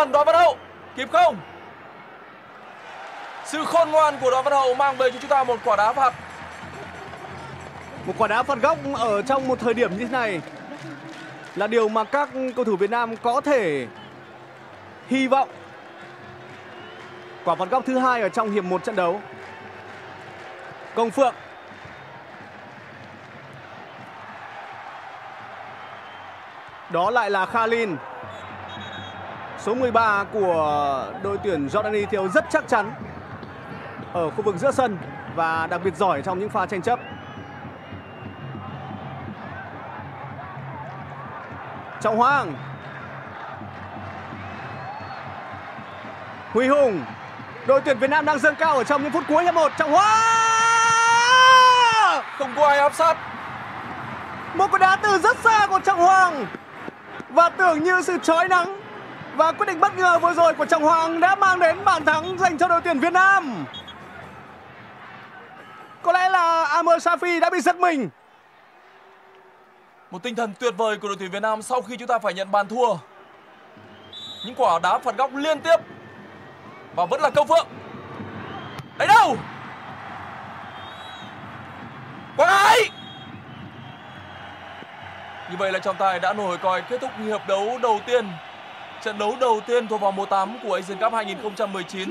còn Đoàn Văn Hậu kịp không? Sự khôn ngoan của Đoàn Văn Hậu mang về cho chúng ta một quả đá phạt. Một quả đá phạt góc ở trong một thời điểm như thế này là điều mà các cầu thủ Việt Nam có thể hy vọng. Quả phạt góc thứ hai ở trong hiệp một trận đấu. Công Phượng Đó lại là Khalin Số 13 của đội tuyển Jordani Thiếu rất chắc chắn Ở khu vực giữa sân Và đặc biệt giỏi trong những pha tranh chấp. Trọng Hoàng. Huy Hùng. Đội tuyển Việt Nam đang dâng cao ở trong những phút cuối hiệp 1 Trọng Hoàng. Không có ai áp sát. Một quả đá từ rất xa của Trọng Hoàng. Và tưởng như sự chói nắng và quyết định bất ngờ vừa rồi của Trọng Hoàng đã mang đến bàn thắng dành cho đội tuyển Việt Nam Có lẽ là Amr Safi đã bị giật mình Một tinh thần tuyệt vời của đội tuyển Việt Nam sau khi chúng ta phải nhận bàn thua. Những quả đá phạt góc liên tiếp. Và vẫn là Công Phượng. Đấy đâu? Quang Hải! Như vậy là trọng tài đã nổi còi kết thúc hiệp đấu đầu tiên. Trận đấu đầu tiên thuộc vòng 1/8 của Asian Cup 2019.